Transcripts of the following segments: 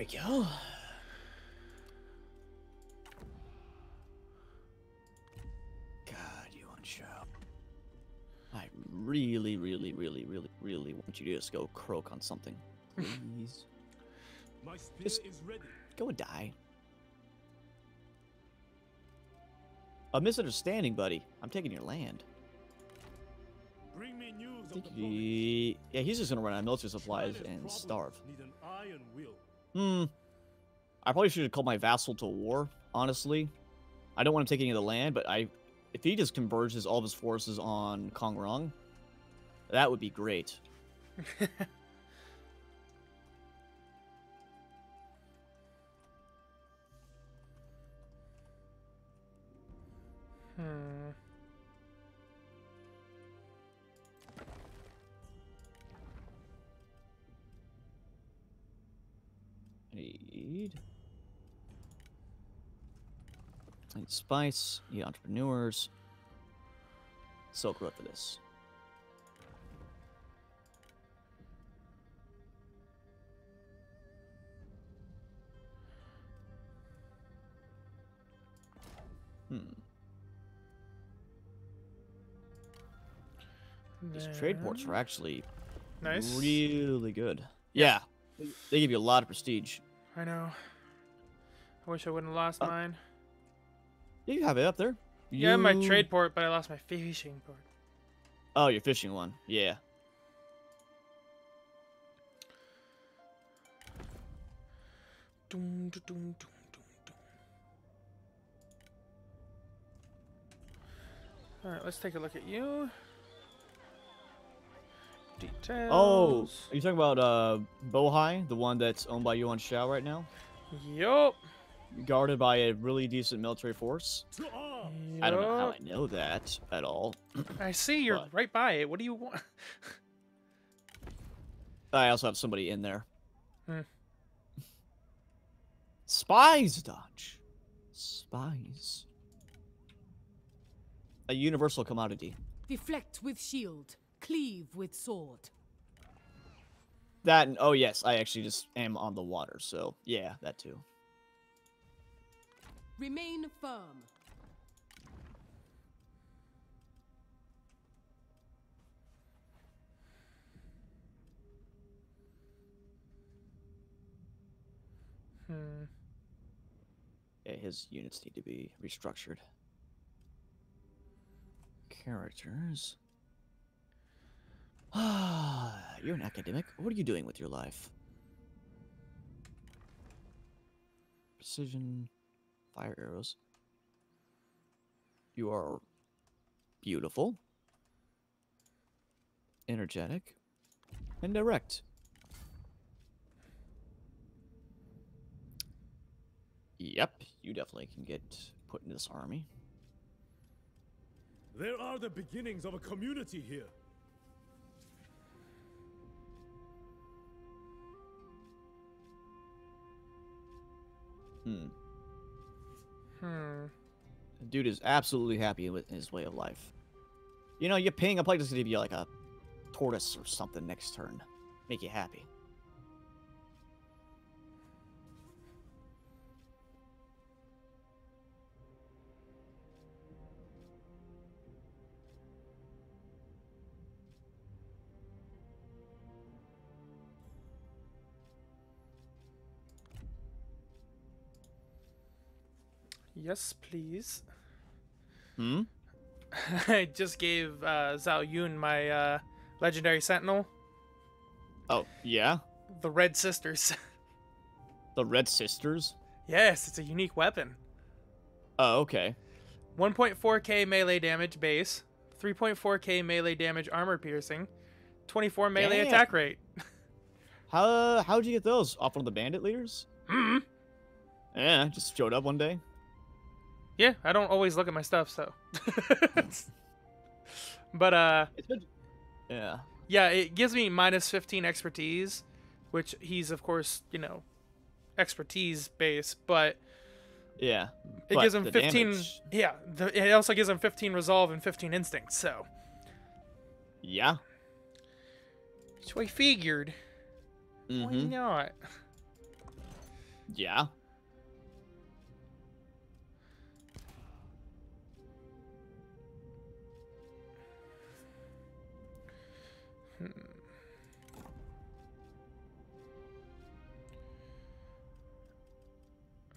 we go. God, you want show. I really, really, really, really, really want you to just go croak on something. Please. My spear Just- is ready. go and die. A misunderstanding, buddy. I'm taking your land. Bring me news of the he- Yeah, he's just gonna run out of military supplies and starve. Need an iron will. Hmm. I probably should have called my vassal to war, honestly. I don't want him taking the land, but I if he just converges all of his forces on Kong Rong, that would be great. Need. Need spice, need entrepreneurs. Silk Road for this. Hmm. These trade ports are actually Nice. really good. Yeah. They give you a lot of prestige. I know. I wish I wouldn't have lost Uh, mine. You have it up there. Yeah, my trade port, but I lost my fishing port. Oh, your fishing one. Yeah. Dum, dum, dum. All right, let's take a look at you. Details. Oh, are you talking about uh Bohai, the one that's owned by Yuan Shao right now? Yup. Guarded by a really decent military force. To arms. I don't know how. I know that at all. I see you're What? right by it. What do you want? I also have somebody in there. Hmm. Spies, Dodge. Spies. A universal commodity. Deflect with shield. Cleave with sword. That and oh yes, I actually just am on the water, so yeah, that too. Remain firm. Hmm. Yeah, his units need to be restructured. Characters. Ah, you're an academic. What are you doing with your life? Precision, fire arrows. You are beautiful, energetic, and direct. Yep, you definitely can get put in this army. There are the beginnings of a community here. Hmm. Hmm. Dude is absolutely happy with his way of life. You know, you're paying a plate to give you like a tortoise or something next turn. Make you happy. Yes, please. Hmm? I just gave uh, Zhao Yun my uh, legendary sentinel, Oh, yeah? the Red Sisters. The Red Sisters? yes, it's a unique weapon. Oh, okay. 1.4k melee damage base, 3.4k melee damage armor piercing, 24 melee Damn. attack rate. How how'd you get those? Off one of the bandit leaders? Hmm. Yeah, just showed up one day. Yeah, I don't always look at my stuff, so. but uh, been Yeah. yeah, it gives me minus 15 expertise, which he's of course, you know, expertise base, but Yeah. it But gives him 15. damage- Yeah, the, it also gives him 15 resolve and 15 instinct. So, Yeah. so I figured, Mm-hmm. not? Yeah.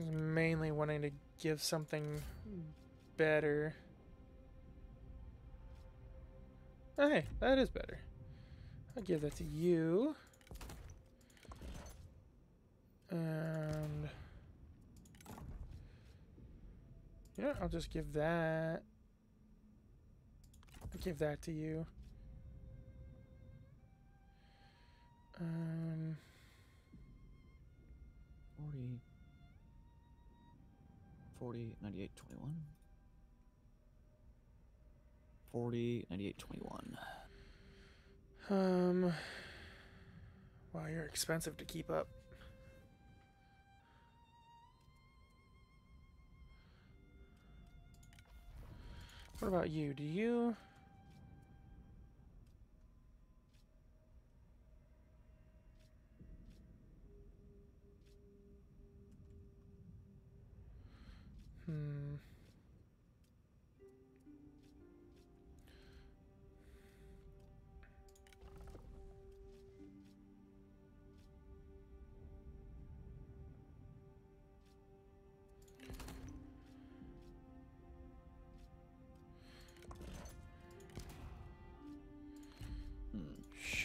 Was mainly wanting to give something better. Oh, hey, that is better. I'll give that to you. And yeah, I'll just give that. I'll give that to you. Um, 40, 40, 98, 21. 40, 98, 21. um. Wow, you're expensive to keep up. What about you? Do you?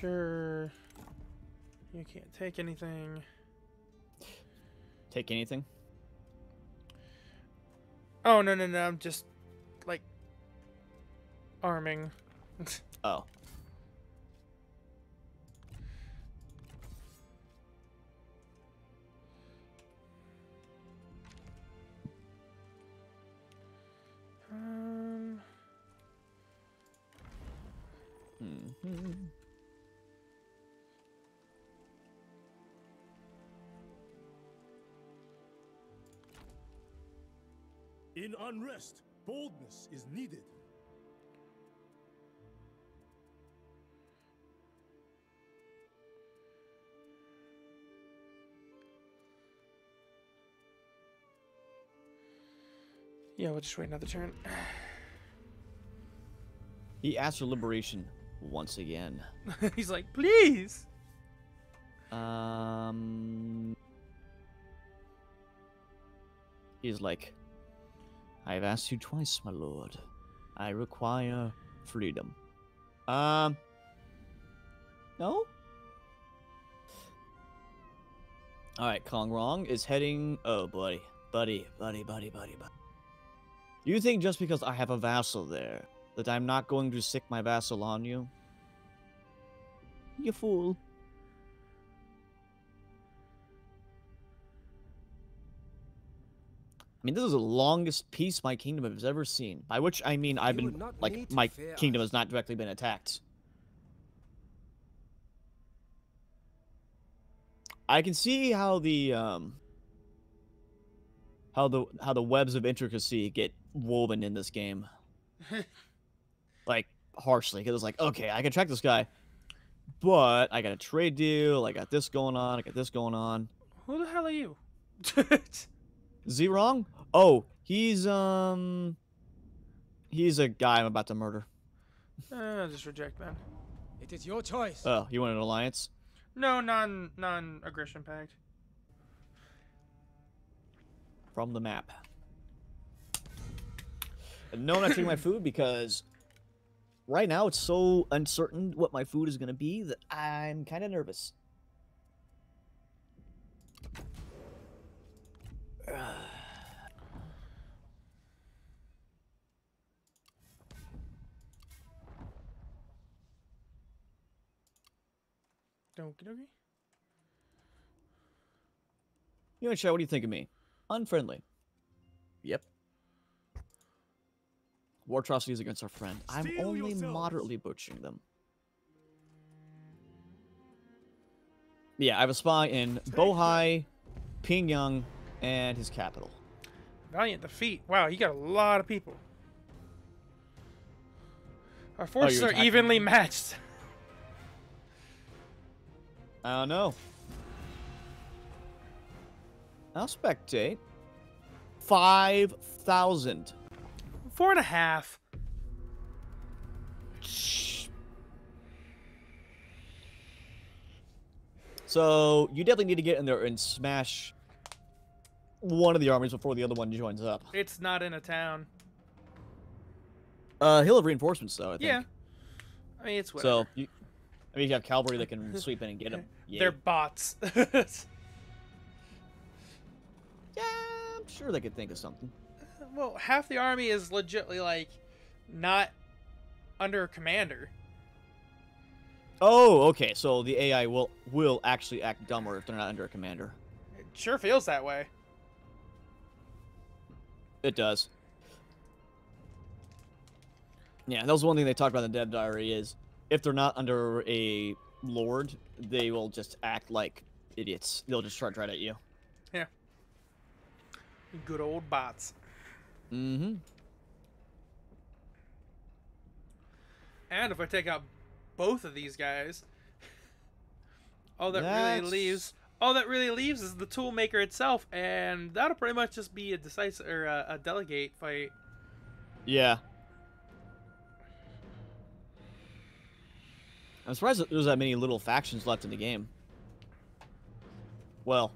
Sure. You can't take anything. Take anything? Oh no no no! I'm just like arming. Oh. Unrest, boldness is needed. yeah, we'll just wait another turn. He asked for liberation once again. He's like, please. Um. He's like, I've asked you twice, my lord. I require freedom. Um. No? Alright, Kong Rong is heading. Oh, buddy. Buddy, buddy, buddy, buddy, buddy. You think just because I have a vassal there that I'm not going to sick my vassal on you? You fool. I mean, this is the longest peace my kingdom has ever seen. By which I mean I've You been like my kingdom has not directly been attacked. I can see how the um how the how the webs of intricacy get woven in this game. like harshly because it's like, okay, I can track this guy, but I got a trade deal, I got this going on, I got this going on. Who the hell are you? Is he wrong? Oh, he's um he's a guy I'm about to murder. uh, just reject man. It is your choice. Oh, you want an alliance? No, non non aggression pact. From the map. And no, I'm not taking my food because right now it's so uncertain what my food is gonna be that I'm kind of nervous. Okie dokie. You know, Chad, what do you think of me? Unfriendly. Yep. War atrocities against our friend. I'm only yourselves. moderately butchering them. Yeah, I have a spy in Bohai, Pingyang, and his capital. Valiant defeat. Wow, you got a lot of people. Our oh, forces are evenly matched. I don't know. I'll spectate. Five thousand. Four and a half. So you definitely need to get in there and smash one of the armies before the other one joins up. It's not in a town. Uh, he'll have reinforcements though. I think. Yeah. I mean, it's whatever. So you, I mean, you have cavalry that can sweep in and get them. Yeah. They're bots. Yeah, I'm sure they could think of something. well, half the army is legitly like not under a commander. Oh, okay. So the AI will will actually act dumber if they're not under a commander. It sure feels that way. It does. Yeah, that was one thing they talked about in the dev diary is if they're not under a lord, they will just act like idiots. They'll just charge right at you. Yeah. Good old bots. Mm-hmm. And if I take out both of these guys, all that That's- really leaves, all that really leaves is the tool maker itself, and that'll pretty much just be a decisive or a, a delegate fight. Yeah. I'm surprised that there's that many little factions left in the game. Well,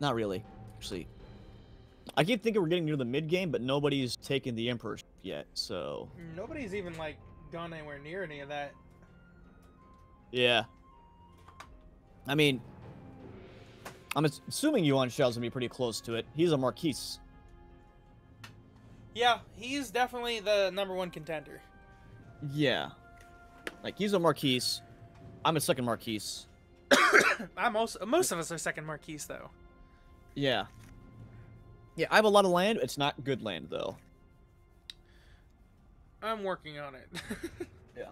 not really, actually. I keep thinking we're getting near the mid game, but nobody's taken the Emperor yet, so Nobody's even like gone anywhere near any of that. yeah. I mean, I'm assuming Yuan Shao's gonna be pretty close to it. He's a Marquise. Yeah, he's definitely the number one contender. Yeah. Like, he's a Marquise. I'm a second Marquise. I'm also most of us are second Marquise though. Yeah. Yeah, I have a lot of land. It's not good land, though. I'm working on it. Yeah.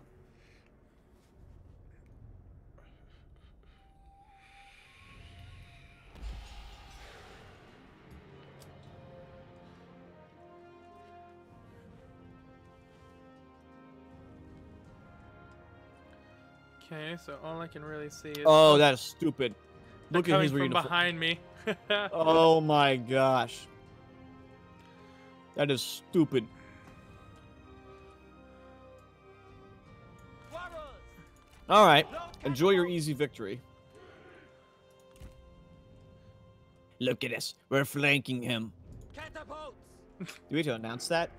Okay, so all I can really see is Oh, that is stupid. Look at coming his from uniform. behind me. Oh my gosh. That is stupid. All right. Enjoy your easy victory. Look at us. We're flanking him. Do we have to announce that?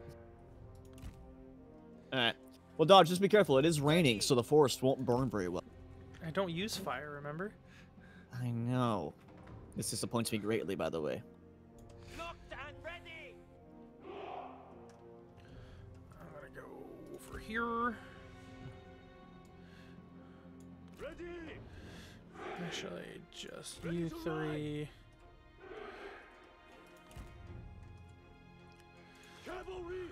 Alright. Well, Dodge, just be careful. It is raining, so the forest won't burn very well. I don't use fire, remember? I know. This disappoints me greatly, by the way. I'm gonna go over here. Ready! Actually, just you three. Cavalry!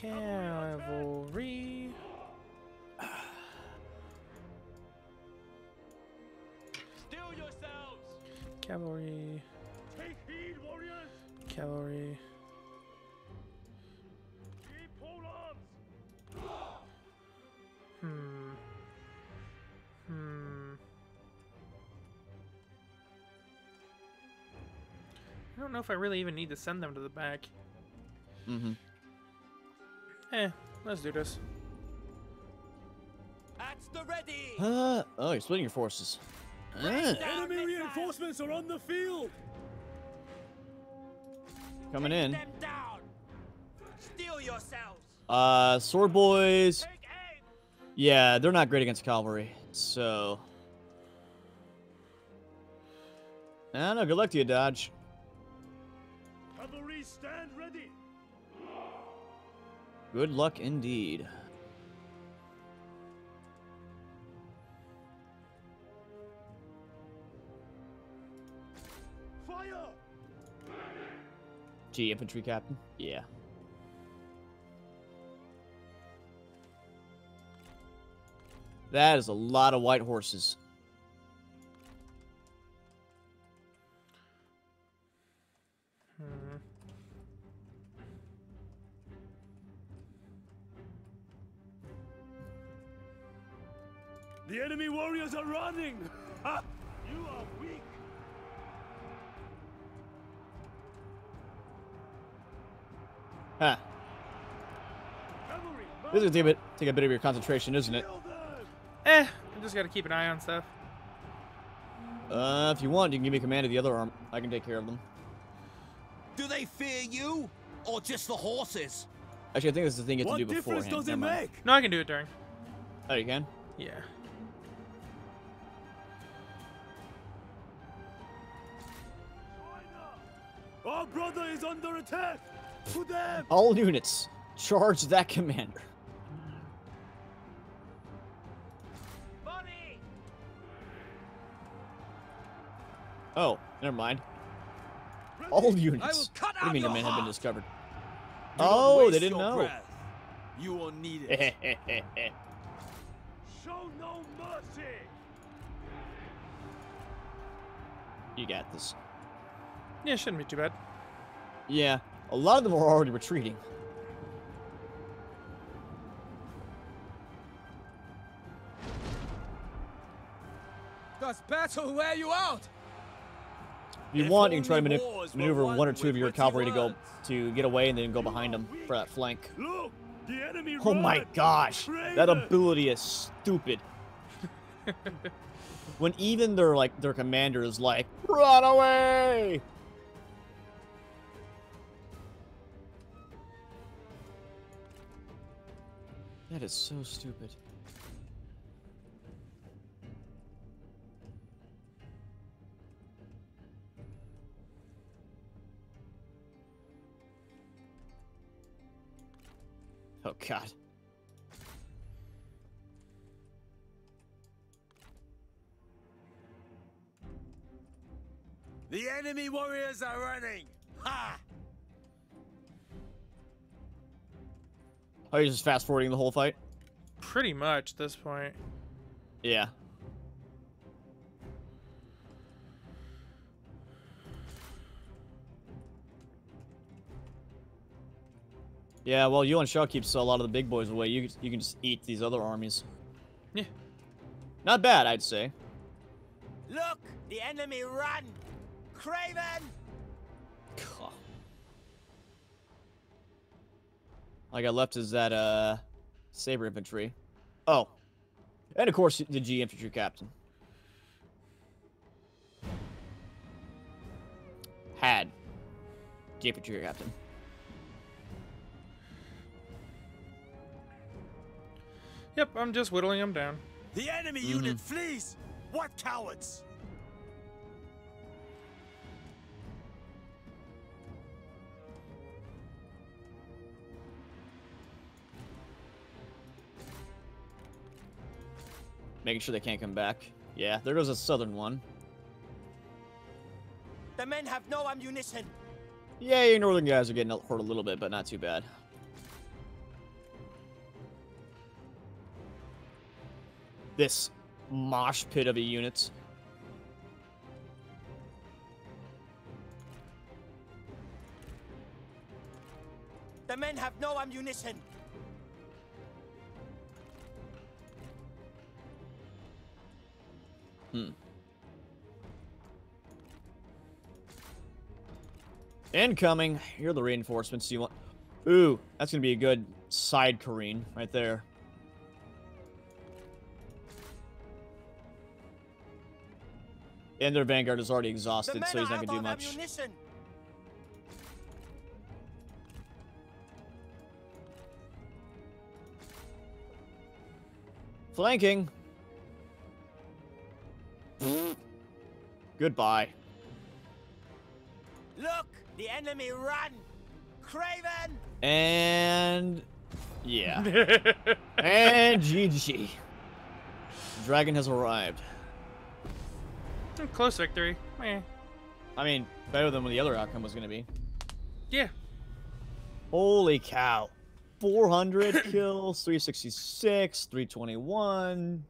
Cavalry. Still yourselves! Cavalry. Take heed, warriors! Cavalry. Keep hold arms! Hmm. Hmm. I don't know if I really even need to send them to the back. Mm-hmm. Eh, let's do this. At the ready! Uh, oh, you're splitting your forces. Ah. Enemy reinforcements are on the field! Coming Take in. Them down! Steel yourselves! Uh, sword boys. Yeah, they're not great against cavalry. So. I don't know. Good luck to you, Dodge. Cavalry stand ready! Good luck indeed. Fire! Ji, infantry captain. Yeah. That is a lot of white horses. The enemy warriors are running! Ah, you are weak! Ha. Huh. This is gonna take a, bit, take a bit of your concentration, isn't it? Eh, I just gotta keep an eye on stuff. Uh, if you want, you can give me command of the other arm. I can take care of them. Do they fear you, or just the horses? Actually, I think this is the thing you have to do beforehand. What difference does it make? No, I can do it during. Oh, you can? Yeah. Is under attack! To them! All units, charge that commander. Buddy! Oh, never mind. All units. I what do you mean the your men have been discovered? Do not Oh, they didn't know. breath. You will need it. Show no mercy! you got this. Yeah, it shouldn't be too bad. Yeah, a lot of them are already retreating. Does battle wear you out? If you want, you can try to manu- maneuver one or two of your cavalry to go to get away and then go behind them for that flank. Look! Oh my gosh, that ability is stupid. when even their like their commander is like, run away. That is so stupid. Oh god. The enemy warriors are running! Ha! Oh, you're just fast forwarding the whole fight? Pretty much at this point. Yeah. Yeah, well, Yuan Shao keeps a lot of the big boys away. You you can just eat these other armies. Yeah. Not bad, I'd say. Look! The enemy run! Craven! All I got left is that uh saber infantry. Oh, and of course the Ji infantry captain. Had Ji infantry captain. Yep, I'm just whittling them down. The enemy Mm-hmm. unit flees! What cowards! Making sure they can't come back. Yeah, there goes a southern one. The men have no ammunition! Yeah, your northern guys are getting hurt a little bit, but not too bad. This mosh pit of a unit. The men have no ammunition! Hmm. Incoming. Here are the reinforcements you want. Ooh, that's gonna be a good side careen right there. And their vanguard is already exhausted, so he's not gonna do much. ammunition! Flanking. Goodbye. Look! The enemy run! Craven! And yeah. and GG. Dragon has arrived. Close victory. Eh. I mean, better than what the other outcome was going to be. Yeah. Holy cow. 400 kills, 366, 321.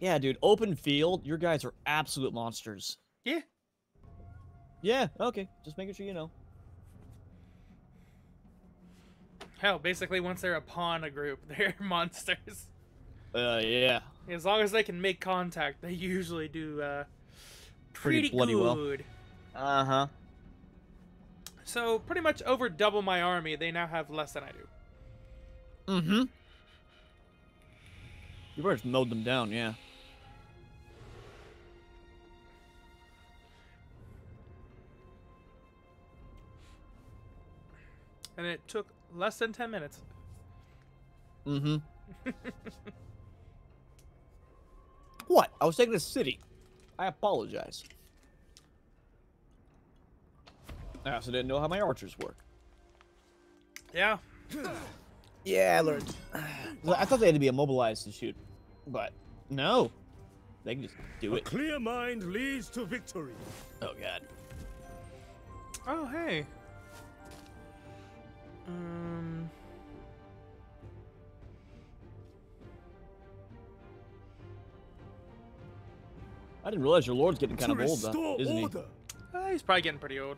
Yeah, dude, open field, your guys are absolute monsters. Yeah. Yeah, okay, just making sure you know. Hell, basically, once they're upon a group, they're monsters. Uh, yeah. As long as they can make contact, they usually do uh, Pretty pretty, bloody well. good. Uh huh. So pretty much over double my army. They now have less than I do. Mm-hmm. You better just mowed them down, yeah. And it took less than 10 minutes. Mm-hmm. what? I was taking a city. I apologize. I also didn't know how my archers work. Yeah. Yeah, I learned. I thought they had to be immobilized to shoot, but no. They can just do A it. clear mind leads to victory. Oh god. Oh, hey. Um. I didn't realize your lord's getting kind to of old, though, isn't he? uh, he's probably getting pretty old.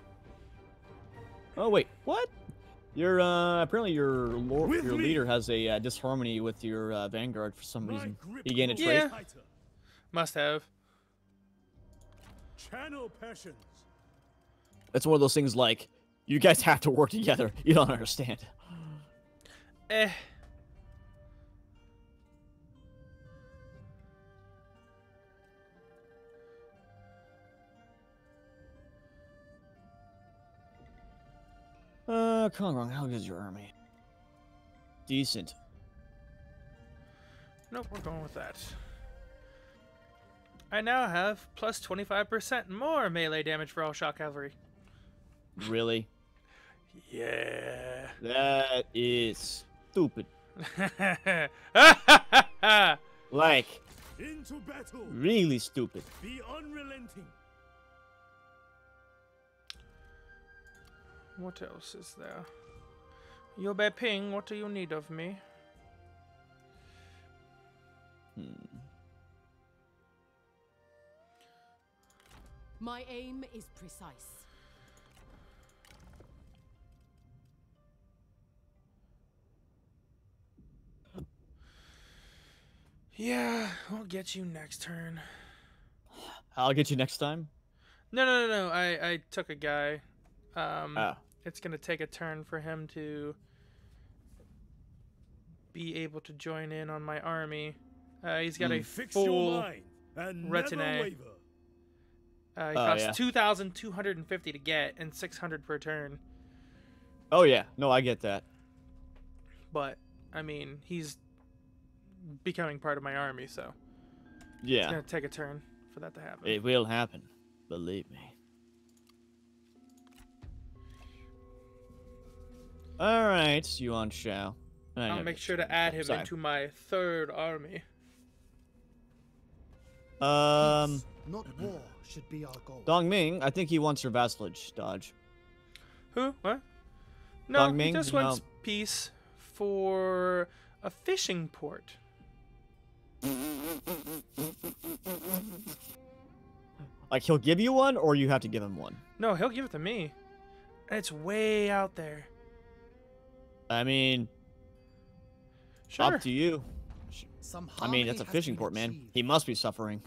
Oh wait, what? Your uh, apparently your lord, With your me. leader has a uh, disharmony with your uh, vanguard for some My reason. grip He gained a grows trait. Yeah. Must have. Channel passions. It's one of those things like you guys have to work together. You don't understand. Eh. Uh, Kong Rong, how good is your army? Decent. Nope, we're going with that. I now have plus 25% more melee damage for all shock cavalry. Really? Yeah. That is stupid. Like, Into battle. really stupid. Be unrelenting. what else is there? Yobe Ping, what do you need of me? Hmm. My aim is precise. Yeah, we'll get you next turn. I'll get you next time. No, no, no, no. I, I took a guy. Um, Ah. It's going to take a turn for him to be able to join in on my army. Uh, he's got a Fix your full. mind and retinue. never. Uh, he Oh, costs yeah. 2,250 to get and 600 per turn. Oh yeah, no, I get that. But, I mean, he's becoming part of my army, so it's Yeah, going to take a turn for that to happen. it will happen. Believe me. All right, Yuan Shao. I I'll make sure to add him Sorry. into my third army. Um, Peace, not war, should be our goal. Dong Ming, I think he wants your vassalage, Dodge. Who? What? No, Dong he Ming, just wants know- peace for a fishing port. Like he'll give you one, or you have to give him one. No, he'll give it to me. It's way out there. I mean, Sure. up to you. Some I mean, that's a fishing been port, man. He must be suffering.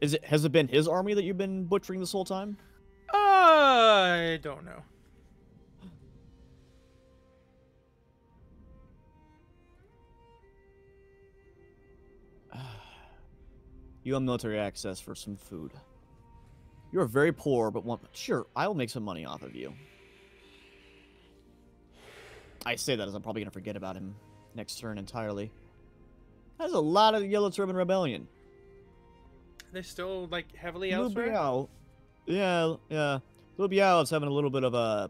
Is it? Has it been his army that you've been butchering this whole time? I don't know. You have military access for some food. You are very poor, but want sure I will make some money off of you. I say that as I'm probably gonna forget about him next turn entirely. There's a lot of Yellow Turban Rebellion. They're still like heavily Liu elsewhere. Biao, yeah, yeah. Liu Biao is having a little bit of a